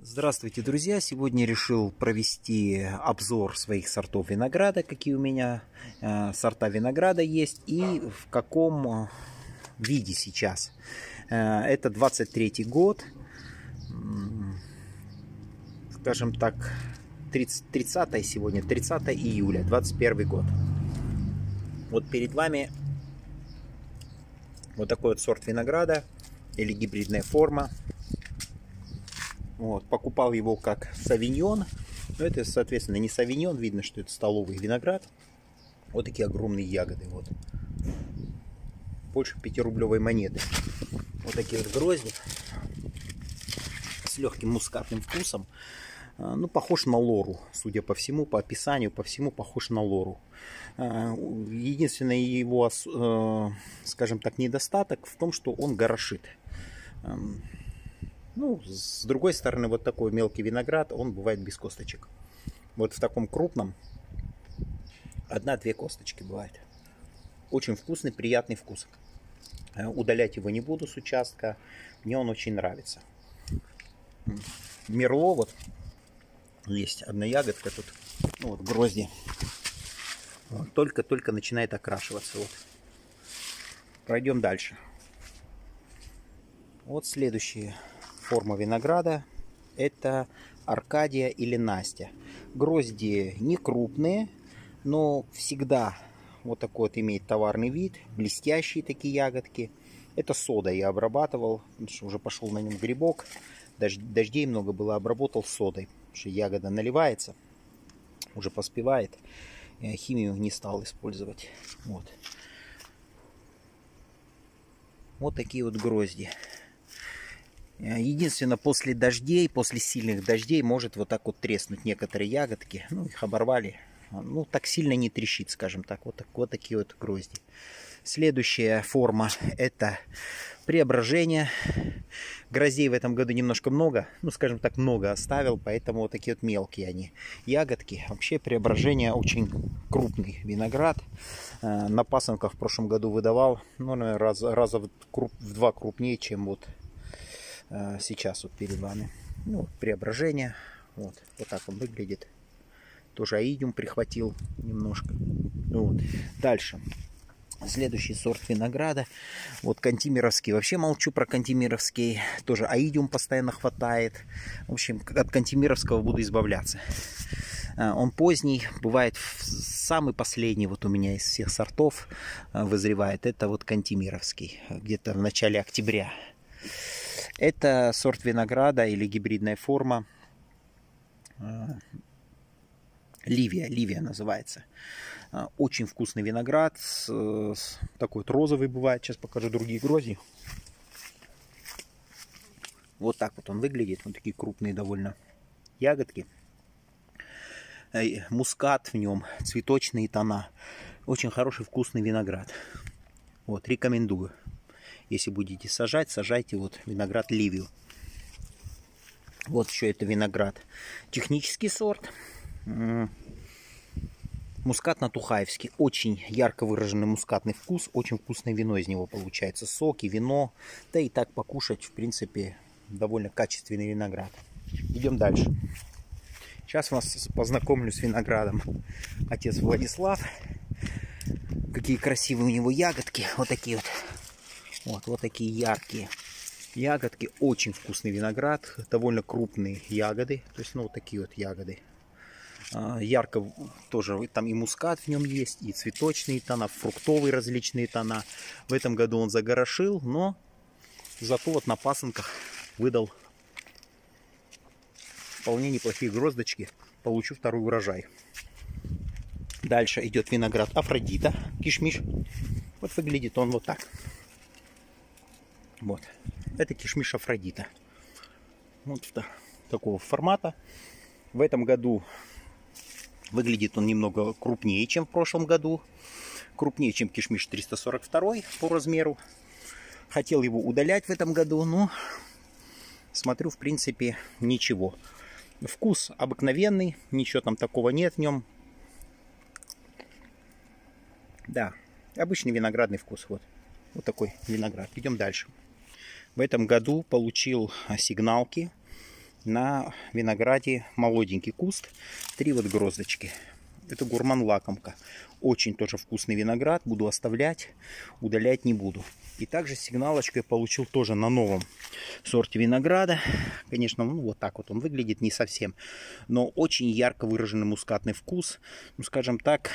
Здравствуйте, друзья! Сегодня решил провести обзор своих сортов винограда, какие у меня э, сорта винограда есть и в каком э, виде сейчас. Э, это 23 год, скажем так, 30, 30 сегодня, 30 июля, 21 год. Вот перед вами вот такой вот сорт винограда или гибридная форма вот, покупал его как савиньон. Но это, соответственно, не савиньон. Видно, что это столовый виноград. Вот такие огромные ягоды. Вот. Больше 5-рублевой монеты. Вот такие вот грозди. С легким мускатным вкусом. А, ну, похож на лору, судя по всему, по описанию, по всему похож на лору. А, единственный его, э, скажем так, недостаток в том, что он горошит. Ну, с другой стороны, вот такой мелкий виноград, он бывает без косточек. Вот в таком крупном одна-две косточки бывает. Очень вкусный, приятный вкус. Э, удалять его не буду с участка. Мне он очень нравится. Мерло вот есть одна ягодка тут, ну вот грозди. Только-только начинает окрашиваться. Вот. Пройдем дальше. Вот следующие форма винограда это Аркадия или Настя. Грозди не крупные, но всегда вот такой вот имеет товарный вид, блестящие такие ягодки. Это сода я обрабатывал, уже пошел на нем грибок, дождей много было, обработал содой, потому что ягода наливается, уже поспевает, химию не стал использовать. Вот. Вот такие вот грозди. Э, единственное, после дождей, после сильных дождей, может вот так вот треснуть некоторые ягодки. Ну, их оборвали. Ну, так сильно не трещит, скажем так. Вот, так, вот такие вот грозди. Следующая форма это преображение. Грозей в этом году немножко много, ну, скажем так, много оставил, поэтому вот такие вот мелкие они ягодки. Вообще преображение очень крупный виноград. Э, на пасынках в прошлом году выдавал, ну, наверное, раз, раза в, два крупнее, чем вот сейчас вот перед вами. Ну, преображение. Вот, вот так он выглядит. Тоже аидиум прихватил немножко. Вот. Дальше. Следующий сорт винограда. Вот кантимировский. Вообще молчу про кантимировский. Тоже аидиум постоянно хватает. В общем, от кантимировского буду избавляться. Э, он поздний, бывает самый последний вот у меня из всех сортов э, вызревает. Это вот кантимировский. Где-то в начале октября. Это сорт винограда или гибридная форма. А, Ливия, Ливия называется. А, очень вкусный виноград. Такой вот розовый бывает. Сейчас покажу другие грози. Вот так вот он выглядит. Вот такие крупные довольно ягодки. Мускат в нем, цветочные тона. Очень хороший вкусный виноград. Вот, рекомендую. Если будете сажать, сажайте вот виноград Ливию. Вот еще это виноград. Технический сорт. Мускат натухаевский. Очень ярко выраженный мускатный вкус. Очень вкусное вино из него получается. Соки, вино. Да и так покушать, в принципе, довольно качественный виноград. Идем дальше. Сейчас вас познакомлю с виноградом. Отец Владислав. Какие красивые у него ягодки. Вот такие вот вот, вот такие яркие ягодки. Очень вкусный виноград. Довольно крупные ягоды. То есть, ну, вот такие вот ягоды. А, ярко тоже, там и мускат в нем есть, и цветочные тона, фруктовые различные тона. В этом году он загорошил, но зато вот на пасынках выдал вполне неплохие гроздочки. Получу второй урожай. Дальше идет виноград Афродита, кишмиш. Вот выглядит он вот так. Вот. Это кишмиш Афродита. Вот такого формата. В этом году выглядит он немного крупнее, чем в прошлом году. Крупнее, чем кишмиш 342 по размеру. Хотел его удалять в этом году, но смотрю, в принципе, ничего. Вкус обыкновенный, ничего там такого нет в нем. Да, обычный виноградный вкус. Вот, вот такой виноград. Идем дальше. В этом году получил сигналки на винограде молоденький куст. Три вот гроздочки. Это гурман лакомка. Очень тоже вкусный виноград. Буду оставлять, удалять не буду. И также сигналочку я получил тоже на новом сорте винограда. Конечно, ну вот так вот он выглядит, не совсем. Но очень ярко выраженный мускатный вкус. Ну, скажем так,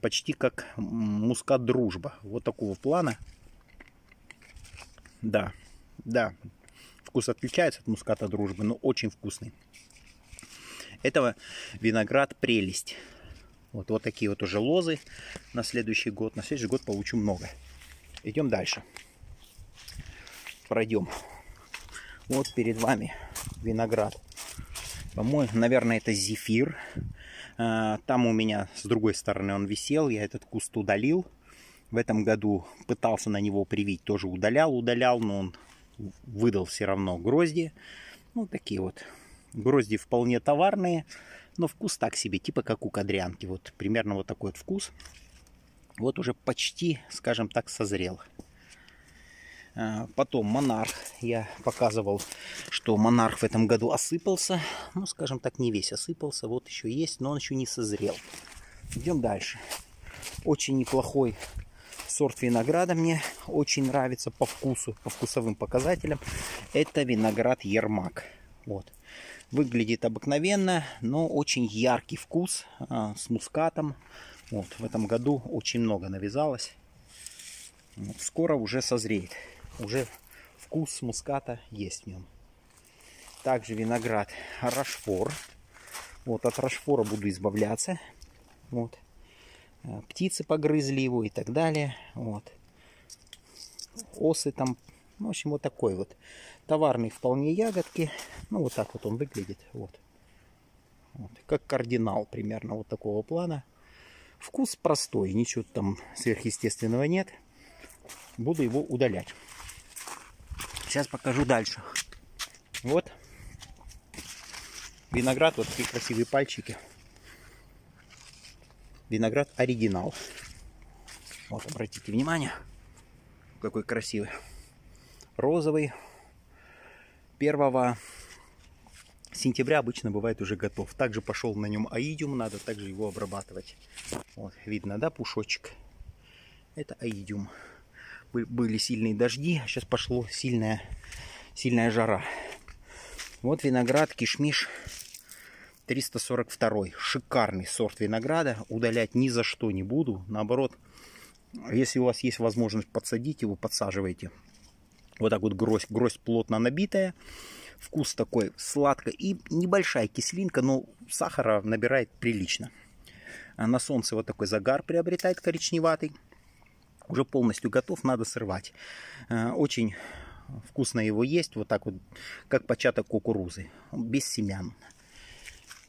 почти как мускат дружба. Вот такого плана. Да, да, вкус отличается от муската дружбы, но очень вкусный. Этого виноград прелесть. Вот, вот такие вот уже лозы на следующий год. На следующий год получу много. Идем дальше. Пройдем. Вот перед вами виноград. По-моему, наверное, это зефир. А, там у меня с другой стороны он висел. Я этот куст удалил. В этом году пытался на него привить. Тоже удалял, удалял, но он выдал все равно грозди. Ну, такие вот грозди вполне товарные. Но вкус так себе, типа как у кадрянки. Вот примерно вот такой вот вкус. Вот уже почти, скажем так, созрел. А, потом монарх. Я показывал, что монарх в этом году осыпался. Ну, скажем так, не весь осыпался. Вот еще есть, но он еще не созрел. Идем дальше. Очень неплохой сорт винограда мне очень нравится по вкусу, по вкусовым показателям. Это виноград Ермак. Вот. Выглядит обыкновенно, но очень яркий вкус а, с мускатом. Вот, в этом году очень много навязалось. Вот, скоро уже созреет. Уже вкус муската есть в нем. Также виноград Рашфор. Вот от Рашфора буду избавляться. Вот. А, птицы погрызли его и так далее. Вот. Осы там. В общем, вот такой вот. Товарный вполне ягодки. Ну, вот так вот он выглядит. Вот. вот. Как кардинал примерно вот такого плана. Вкус простой, ничего там сверхъестественного нет. Буду его удалять. Сейчас покажу дальше. Вот. Виноград, вот такие красивые пальчики. Виноград оригинал. Вот, обратите внимание, какой красивый. Розовый, 1 сентября обычно бывает уже готов. Также пошел на нем аидиум, надо также его обрабатывать. Вот, видно, да, пушочек? Это аидиум. Были сильные дожди, а сейчас пошло сильная, сильная жара. Вот виноград кишмиш 342. Шикарный сорт винограда. Удалять ни за что не буду. Наоборот, если у вас есть возможность подсадить его, подсаживайте. Вот так вот гроздь, гроздь плотно набитая. Вкус такой сладкий и небольшая кислинка, но сахара набирает прилично. А на солнце вот такой загар приобретает коричневатый. Уже полностью готов, надо срывать. А, очень вкусно его есть, вот так вот, как початок кукурузы, без семян.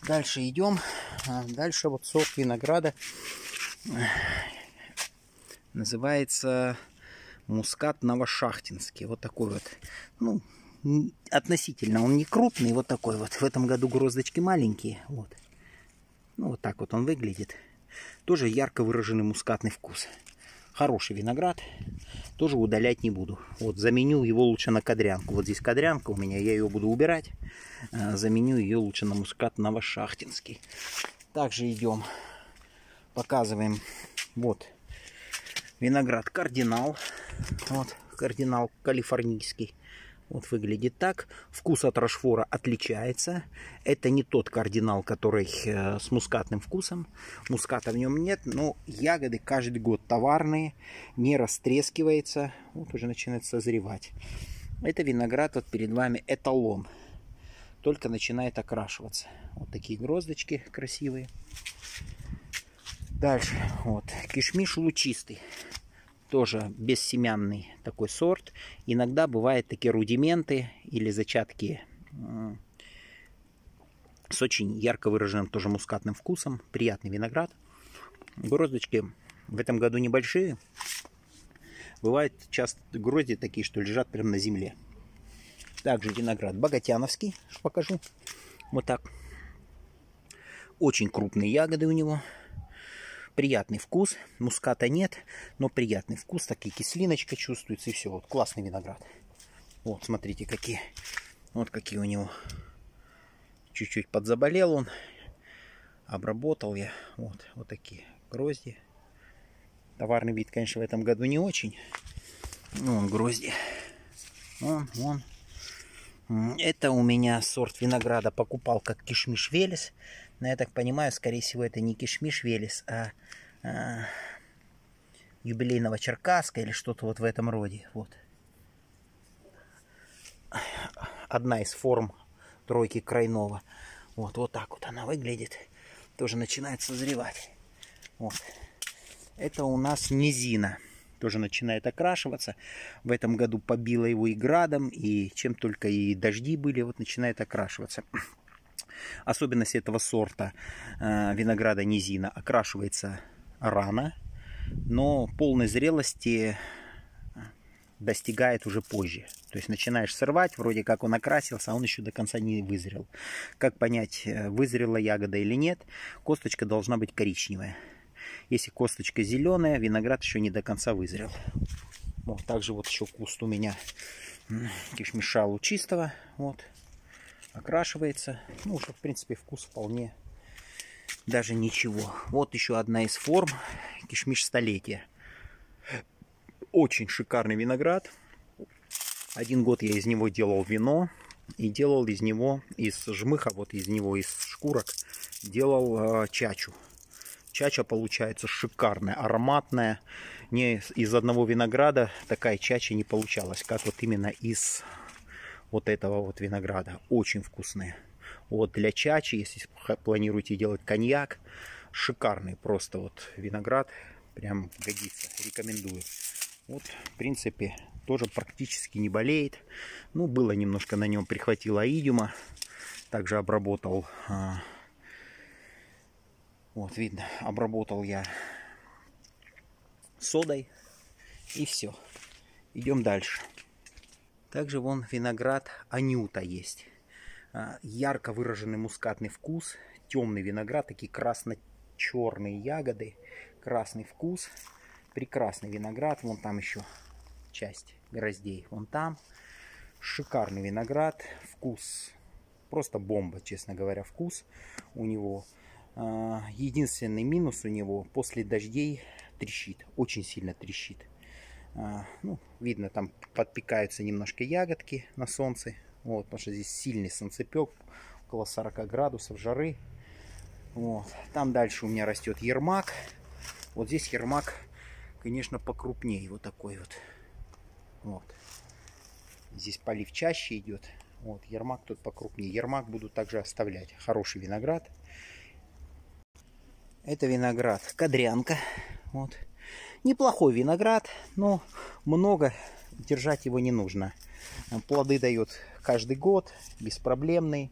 Дальше идем. А, дальше вот сорт винограда называется мускат новошахтинский. Вот такой вот. Ну, относительно он не крупный, вот такой вот. В этом году гроздочки маленькие. Вот. Ну, вот так вот он выглядит. Тоже ярко выраженный мускатный вкус. Хороший виноград. Тоже удалять не буду. Вот заменю его лучше на кадрянку. Вот здесь кадрянка у меня, я ее буду убирать. А, заменю ее лучше на мускат новошахтинский. Также идем, показываем. Вот Виноград кардинал. Вот, кардинал калифорнийский. Вот выглядит так. Вкус от Рашфора отличается. Это не тот кардинал, который э, с мускатным вкусом. Муската в нем нет, но ягоды каждый год товарные, не растрескивается. Вот уже начинает созревать. Это виноград вот перед вами эталон. Только начинает окрашиваться. Вот такие гроздочки красивые. Дальше, вот, кишмиш лучистый. Тоже бессемянный такой сорт. Иногда бывают такие рудименты или зачатки с очень ярко выраженным тоже мускатным вкусом. Приятный виноград. Гроздочки в этом году небольшие. Бывают часто грозди такие, что лежат прямо на земле. Также виноград богатяновский, покажу. Вот так. Очень крупные ягоды у него приятный вкус. Муската нет, но приятный вкус. Так и кислиночка чувствуется, и все. Вот классный виноград. Вот, смотрите, какие. Вот какие у него чуть-чуть подзаболел он. Обработал я. Вот, вот такие грозди. Товарный вид, конечно, в этом году не очень. Ну, он грозди. Вон, вон. Это у меня сорт винограда покупал как кишмиш велес. Но я так понимаю, скорее всего, это не кишмиш велес, а, а юбилейного черкаска или что-то вот в этом роде. Вот. Одна из форм тройки крайного. Вот, вот так вот она выглядит. Тоже начинает созревать. Вот. Это у нас низина. Тоже начинает окрашиваться. В этом году побило его и градом, и чем только и дожди были, вот начинает окрашиваться. Особенность этого сорта э, винограда низина окрашивается рано, но полной зрелости достигает уже позже. То есть начинаешь срывать, вроде как он окрасился, а он еще до конца не вызрел. Как понять, э, вызрела ягода или нет? Косточка должна быть коричневая. Если косточка зеленая, виноград еще не до конца вызрел. Вот, также вот еще куст у меня кишмиша чистого. Вот, окрашивается. Ну, уже, в принципе, вкус вполне даже ничего. Вот еще одна из форм кишмиш столетия. Очень шикарный виноград. Один год я из него делал вино. И делал из него, из жмыха, вот из него, из шкурок, делал э, чачу. Чача получается шикарная, ароматная. Не из одного винограда такая чача не получалась, как вот именно из вот этого вот винограда. Очень вкусная. Вот для чачи, если планируете делать коньяк, шикарный просто вот виноград. Прям годится. Рекомендую. Вот, в принципе, тоже практически не болеет. Ну, было немножко на нем прихватило аидиума. Также обработал, а, вот видно, обработал я содой. И все. Идем дальше. Также вон виноград Анюта есть. А, ярко выраженный мускатный вкус, темный виноград, такие красно-черные ягоды, красный вкус, прекрасный виноград, вон там еще часть гроздей, вон там, шикарный виноград, вкус, просто бомба, честно говоря, вкус у него. А, единственный минус у него, после дождей трещит, очень сильно трещит. А, ну, видно, там подпекаются немножко ягодки на солнце, вот, потому что здесь сильный солнцепек, около 40 градусов жары. Вот. Там дальше у меня растет ермак. Вот здесь ермак, конечно, покрупнее. Вот такой вот. Вот. Здесь полив чаще идет. Вот, ермак тут покрупнее. Ермак буду также оставлять. Хороший виноград. Это виноград кадрянка. Вот. Неплохой виноград, но много держать его не нужно. Плоды дает каждый год, беспроблемный.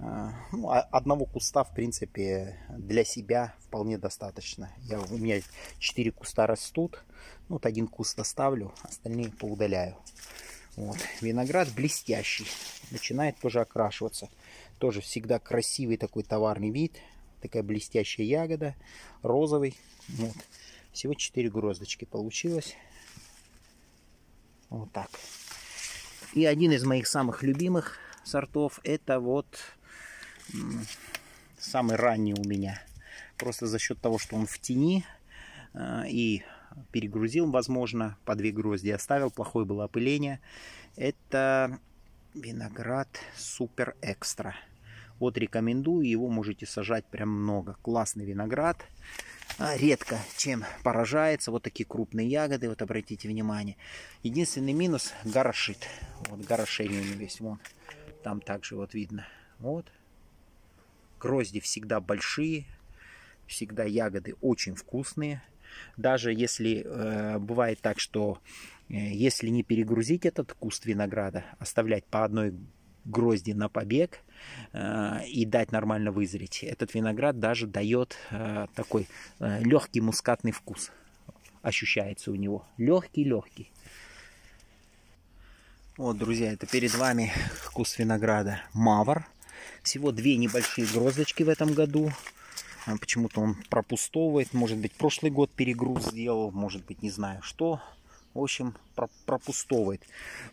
А, ну, а одного куста, в принципе, для себя вполне достаточно. Я, у меня 4 куста растут. Ну, вот один куст оставлю, остальные поудаляю. Вот. Виноград блестящий. Начинает тоже окрашиваться. Тоже всегда красивый такой товарный вид. Такая блестящая ягода. Розовый. Вот. Всего 4 гроздочки получилось. Вот так. И один из моих самых любимых сортов это вот самый ранний у меня. Просто за счет того, что он в тени э, и перегрузил, возможно, по две грозди оставил, плохое было опыление. Это виноград супер экстра. Вот рекомендую, его можете сажать прям много. Классный виноград. А, редко чем поражается. Вот такие крупные ягоды, вот обратите внимание. Единственный минус горошит. Вот горошение у него есть, вон. Там также вот видно. Вот. Грозди всегда большие, всегда ягоды очень вкусные. Даже если э, бывает так, что э, если не перегрузить этот куст винограда, оставлять по одной грозди на побег и дать нормально вызреть. Этот виноград даже дает э, такой э, легкий мускатный вкус. Ощущается у него. Легкий-легкий. Вот, друзья, это перед вами вкус винограда Мавр. Всего две небольшие гроздочки в этом году. Почему-то он пропустовывает. Может быть, прошлый год перегруз сделал. Может быть, не знаю что. В общем, пропустовывает.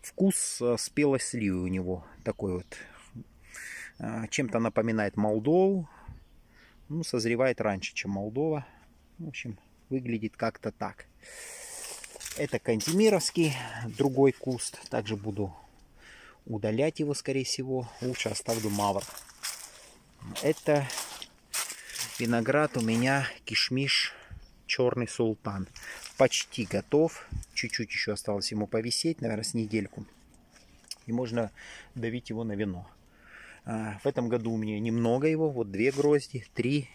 Вкус э, спелой сливы у него такой вот. А, чем-то напоминает Молдову. Ну, созревает раньше, чем Молдова. В общем, выглядит как-то так. Это Кантемировский, другой куст. Также буду удалять его, скорее всего. Лучше оставлю Мавр. Это виноград у меня кишмиш черный султан. Почти готов. Чуть-чуть еще осталось ему повисеть, наверное, с недельку. И можно давить его на вино. А, в этом году у меня немного его. Вот две грозди, три,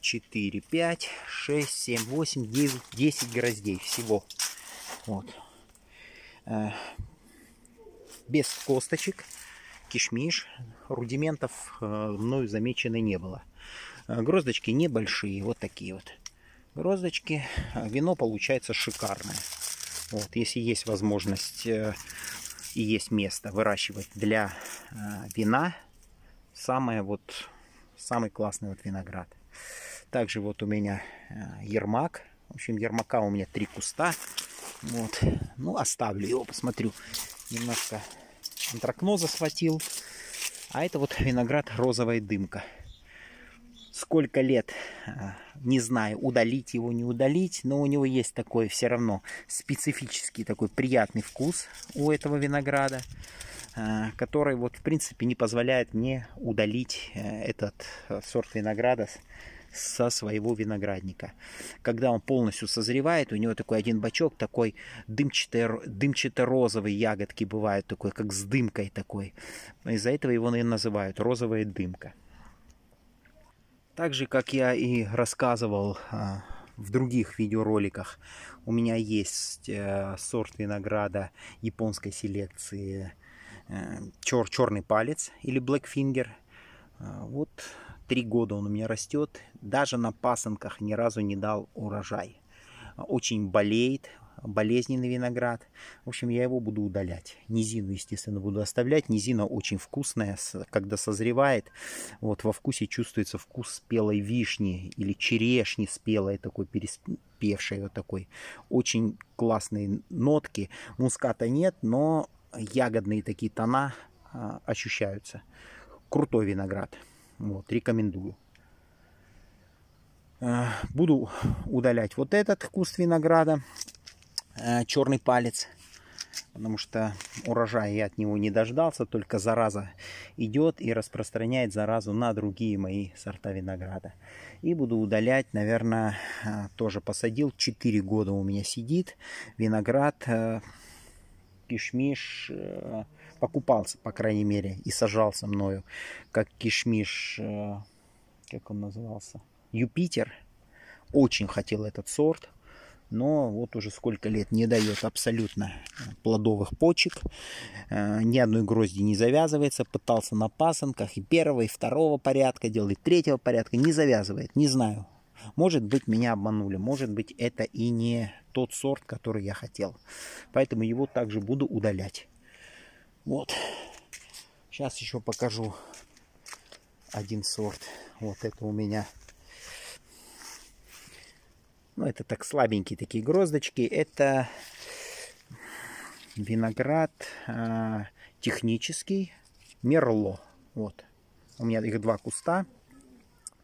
четыре, пять, шесть, семь, восемь, девять, десять гроздей всего. Вот. А, без косточек, кишмиш, рудиментов а, мною замечено не было. Гроздочки небольшие, вот такие вот гроздочки. Вино получается шикарное. Вот, если есть возможность э, и есть место выращивать для э, вина, самое вот, самый классный вот виноград. Также вот у меня э, ермак. В общем, ермака у меня три куста. Вот. Ну, оставлю его, посмотрю. Немножко антракноза схватил. А это вот виноград розовая дымка сколько лет, а, не знаю, удалить его, не удалить, но у него есть такой все равно специфический такой приятный вкус у этого винограда, а, который вот в принципе не позволяет мне удалить э, этот э, сорт винограда со своего виноградника. Когда он полностью созревает, у него такой один бачок, такой дымчато-розовый ягодки бывают, такой как с дымкой такой. Из-за этого его, наверное, называют розовая дымка. Так же, как я и рассказывал а, в других видеороликах, у меня есть э, сорт винограда японской селекции э, чер черный палец или Black Finger. А, вот три года он у меня растет, даже на пасынках ни разу не дал урожай. Очень болеет, болезненный виноград. В общем, я его буду удалять. Низину, естественно, буду оставлять. Низина очень вкусная, когда созревает. Вот во вкусе чувствуется вкус спелой вишни или черешни спелой, такой переспевшей вот такой. Очень классные нотки. Муската нет, но ягодные такие тона а, ощущаются. Крутой виноград. Вот, рекомендую. А, буду удалять вот этот куст винограда. Э, черный палец, потому что урожая я от него не дождался, только зараза идет и распространяет заразу на другие мои сорта винограда. И буду удалять, наверное, э, тоже посадил, 4 года у меня сидит виноград, э, кишмиш, покупался, по крайней мере, и сажался мною, как кишмиш, как он назывался, Юпитер. Очень хотел этот сорт, но вот уже сколько лет не дает абсолютно плодовых почек. Э, ни одной грозди не завязывается. Пытался на пасынках и первого, и второго порядка делал, и третьего порядка. Не завязывает, не знаю. Может быть, меня обманули. Может быть, это и не тот сорт, который я хотел. Поэтому его также буду удалять. Вот. Сейчас еще покажу один сорт. Вот это у меня ну, это так слабенькие такие гроздочки. Это виноград э, технический Мерло. Вот. У меня их два куста.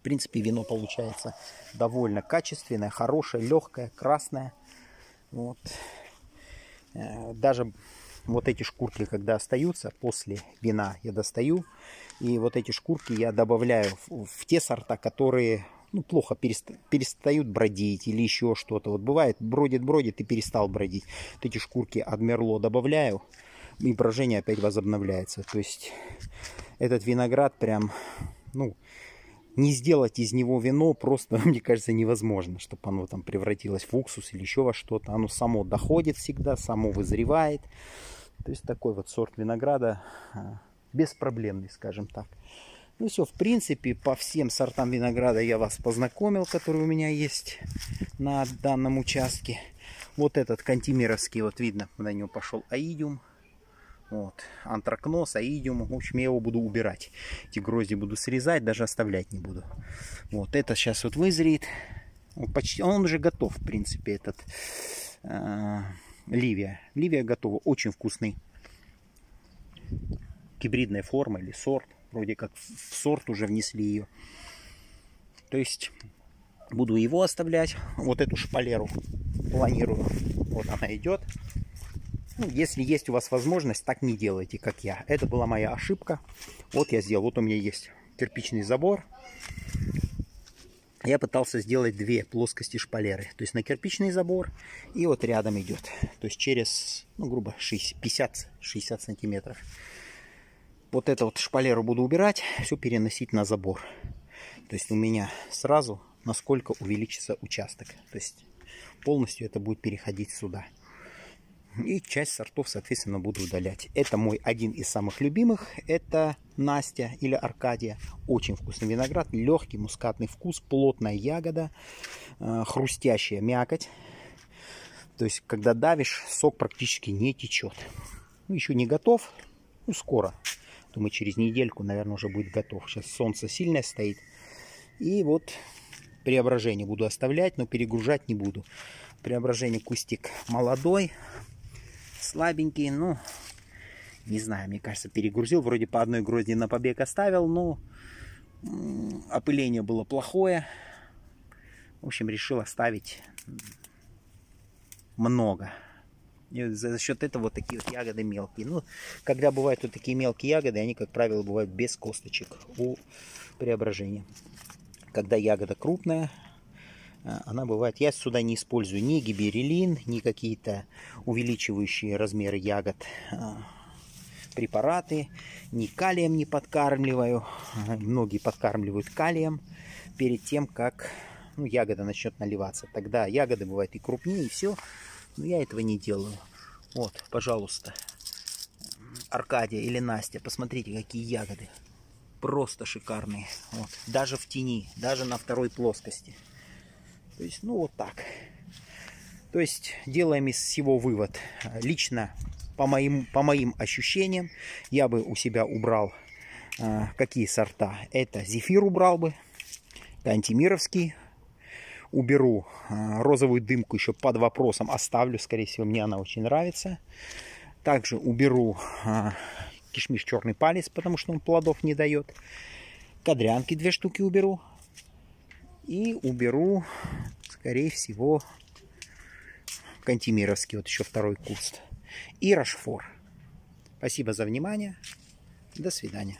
В принципе, вино получается довольно качественное, хорошее, легкое, красное. Вот. Э, даже вот эти шкурки, когда остаются после вина, я достаю. И вот эти шкурки я добавляю в, в те сорта, которые ну, плохо переста перестают бродить или еще что-то. Вот бывает, бродит, бродит и перестал бродить. Вот эти шкурки от добавляю, и брожение опять возобновляется. То есть этот виноград прям, ну, не сделать из него вино просто, мне кажется, невозможно, чтобы оно там превратилось в уксус или еще во что-то. Оно само доходит всегда, само вызревает. То есть такой вот сорт винограда а, беспроблемный, скажем так. Ну все, в принципе, по всем сортам винограда я вас познакомил, которые у меня есть на данном участке. Вот этот кантимировский, вот видно, на него пошел аидиум. Вот, антракноз, аидиум. В общем, я его буду убирать. Эти грозди буду срезать, даже оставлять не буду. Вот, это сейчас вот вызреет. Он, почти, он уже готов, в принципе, этот э, ливия. Ливия готова, очень вкусный. Гибридная форма или сорт вроде как в сорт уже внесли ее. То есть буду его оставлять. Вот эту шпалеру планирую. Вот она идет. Ну, если есть у вас возможность, так не делайте, как я. Это была моя ошибка. Вот я сделал. Вот у меня есть кирпичный забор. Я пытался сделать две плоскости шпалеры. То есть на кирпичный забор и вот рядом идет. То есть через, ну, грубо, 50-60 сантиметров. Вот эту вот шпалеру буду убирать, все переносить на забор. То есть у меня сразу насколько увеличится участок. То есть полностью это будет переходить сюда. И часть сортов, соответственно, буду удалять. Это мой один из самых любимых. Это Настя или Аркадия. Очень вкусный виноград. Легкий мускатный вкус, плотная ягода, э, хрустящая мякоть. То есть, когда давишь, сок практически не течет. Ну, еще не готов. Ну, скоро. Думаю, через недельку, наверное, уже будет готов. Сейчас солнце сильное стоит. И вот преображение буду оставлять, но перегружать не буду. Преображение кустик молодой, слабенький, ну, не знаю, мне кажется, перегрузил. Вроде по одной грозди на побег оставил, но опыление было плохое. В общем, решил оставить много. За счет этого вот такие вот ягоды мелкие. Ну, когда бывают вот такие мелкие ягоды, они, как правило, бывают без косточек у преображения. Когда ягода крупная, а, она бывает... Я сюда не использую ни гиберелин, ни какие-то увеличивающие размеры ягод а, препараты, ни калием не подкармливаю. Многие подкармливают калием перед тем, как ну, ягода начнет наливаться. Тогда ягоды бывают и крупнее, и все. Но я этого не делаю. Вот, пожалуйста, Аркадия или Настя, посмотрите, какие ягоды. Просто шикарные. Вот. Даже в тени, даже на второй плоскости. То есть, ну вот так. То есть делаем из всего вывод. Лично по моим, по моим ощущениям я бы у себя убрал э, какие сорта. Это зефир убрал бы, антимировский. Уберу э, розовую дымку еще под вопросом оставлю. Скорее всего, мне она очень нравится. Также уберу э, кишмиш черный палец, потому что он плодов не дает. Кадрянки две штуки уберу. И уберу, скорее всего, Кантимировский, вот еще второй куст. И Рашфор. Спасибо за внимание. До свидания.